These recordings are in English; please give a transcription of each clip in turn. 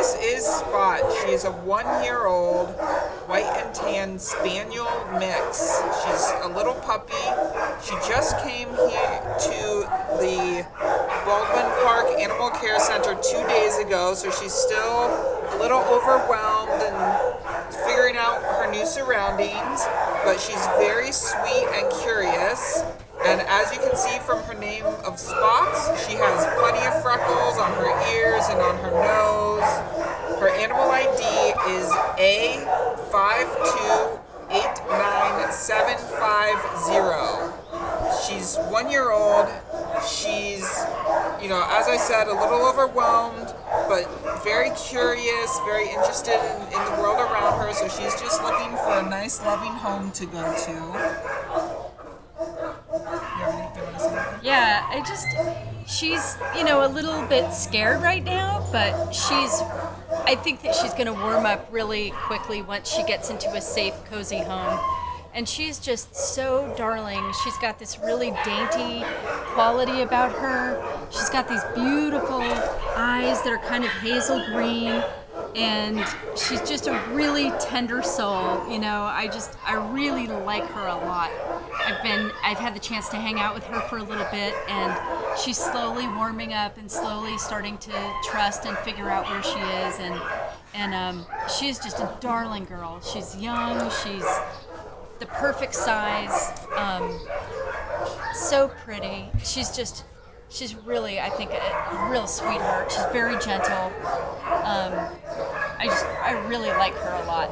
This is Spot. She's a one-year-old white and tan spaniel mix. She's a little puppy. She just came here to the Baldwin Park Animal Care Center two days ago, so she's still a little overwhelmed and figuring out her new surroundings, but she's very sweet and curious. And as you can see from her name of spots, she has plenty of freckles on her ears and on her nose. Her animal ID is A5289750. She's one year old. She's, you know, as I said, a little overwhelmed, but very curious, very interested in, in the world around her. So she's just looking for a nice, loving home to go to. Yeah, I just she's you know a little bit scared right now, but she's I think that she's going to warm up really quickly once she gets into a safe, cozy home. And she's just so darling. She's got this really dainty quality about her. She's got these beautiful eyes that are kind of hazel green and she's just a really tender soul you know? I just i really like her a lot. I've been i've had the chance to hang out with her for a little bit and she's slowly warming up and slowly starting to trust and figure out where she is and and um, she's just a darling girl. She's young she's the perfect size um, so pretty. She's just she's really i think a real sweetheart. She's very gentle. Um, I just I really like her a lot.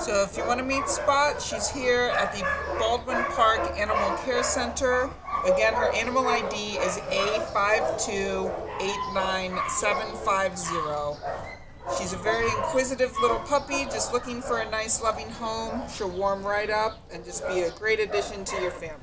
So if you want to meet Spot, she's here at the Baldwin Park Animal Care Center. Again, her animal ID is A5289750. She's a very inquisitive little puppy, just looking for a nice, loving home. She'll warm right up and just be a great addition to your family.